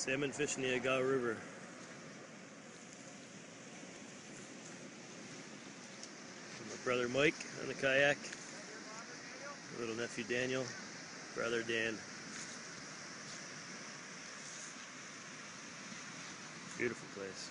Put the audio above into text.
Salmon fishing the Agaw River. My brother Mike on the kayak. Little nephew Daniel. Brother Dan. Beautiful place.